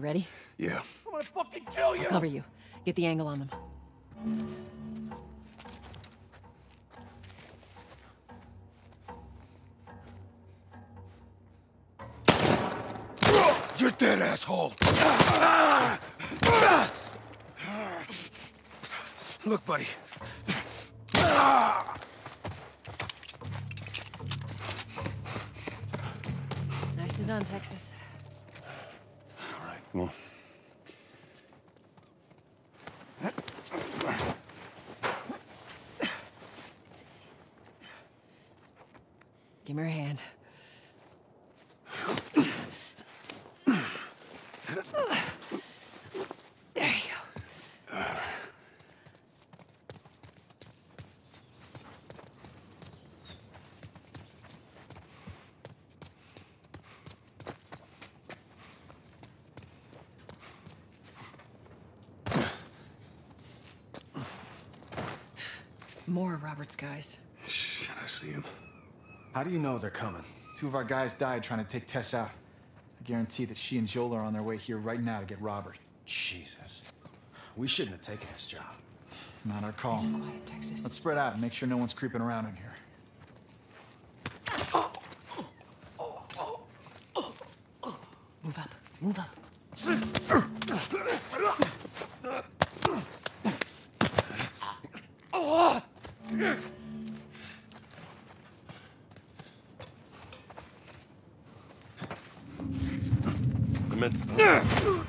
You ready? Yeah. I'm gonna fucking kill you! I'll cover you. Get the angle on them. You're dead, asshole! Look, buddy. Nicely done, Texas. Come on. Give me your hand. More of Robert's guys. Shit, I see him. How do you know they're coming? Two of our guys died trying to take Tess out. I guarantee that she and Joel are on their way here right now to get Robert. Jesus. We shouldn't have taken this job. Not our call. Nice and quiet, Texas. Let's spread out and make sure no one's creeping around in here. Move up. Move up. Meant to...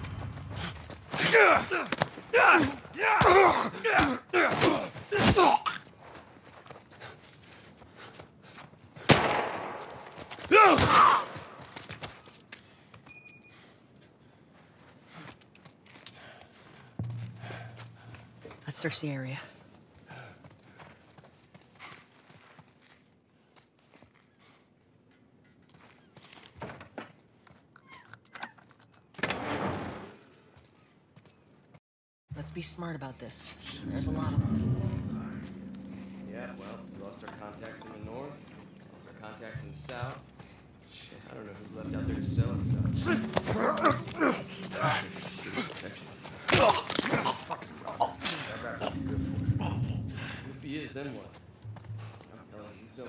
Let's search the area. Let's be smart about this. There's a lot of them. Yeah, well, we lost our contacts in the north, lost our contacts in the south. Shit, I don't know who left out there to sell us stuff. Shit, protection. If he is, then what? I'm telling you, he's so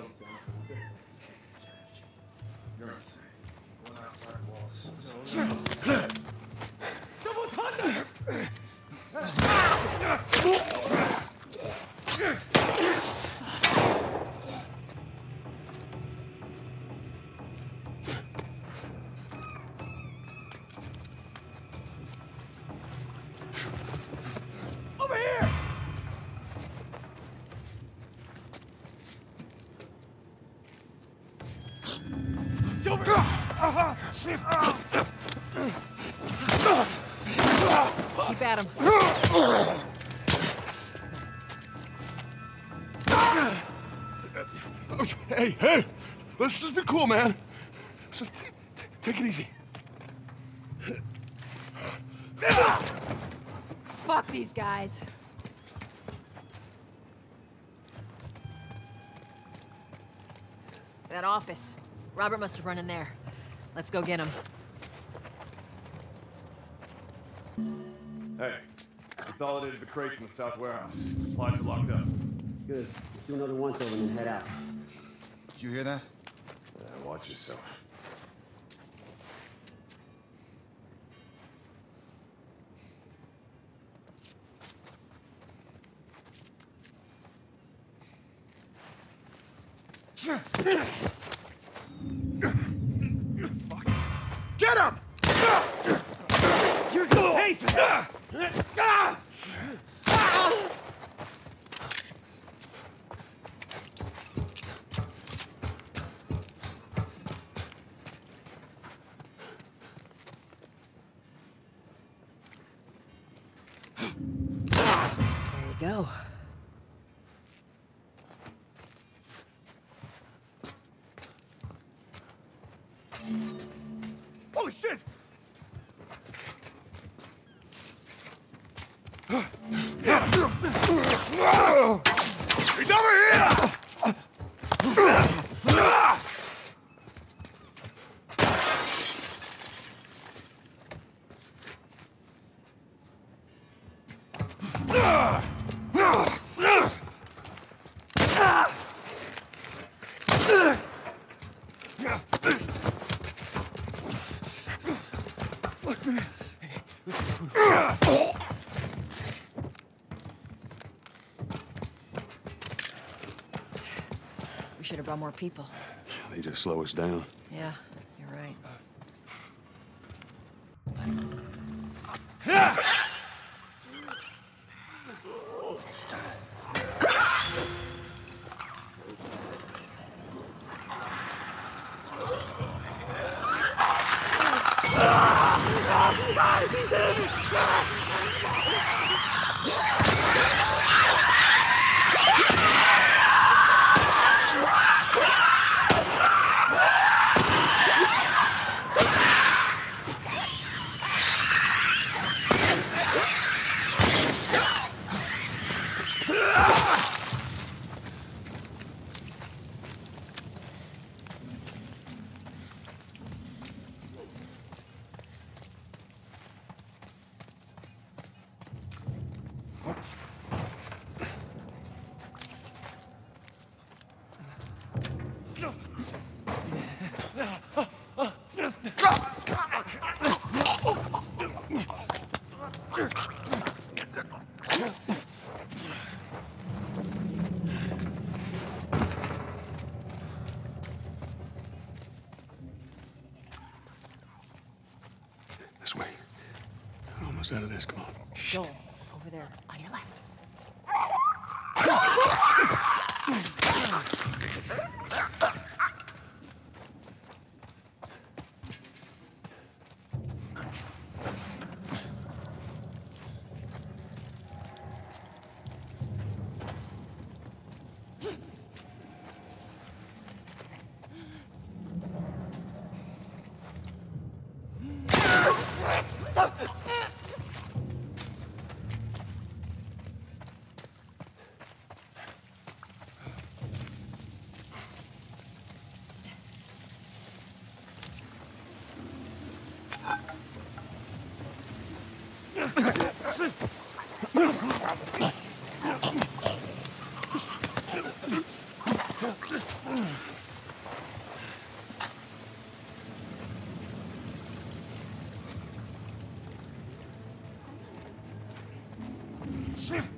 Someone's hunting! It's over! Keep at him. Hey, hey! Let's just be cool, man. Just take it easy. Fuck these guys. That office. Robert must have run in there. Let's go get him. Hey, consolidated the crates in the south warehouse. Supplies are locked up. Good. Let's do another once over and then head out. Did you hear that? Yeah, watch yourself. Get him! You're gonna pay for that! There you go. He's over here! Look, man. We should have brought more people. They just slow us down. Yeah, you're right. This way. Almost out of this. Come on. Joel, over there, on your left.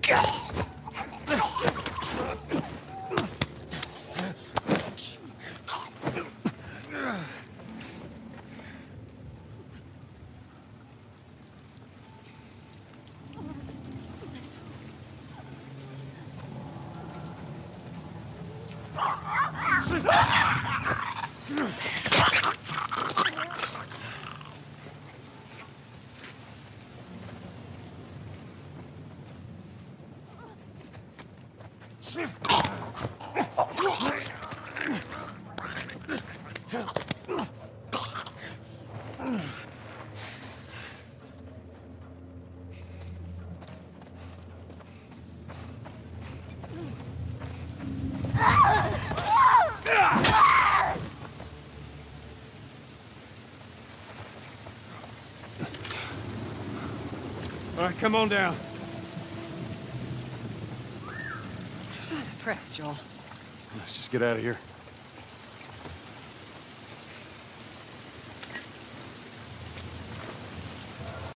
God. All right, come on down. Press, Joel. Let's just get out of here.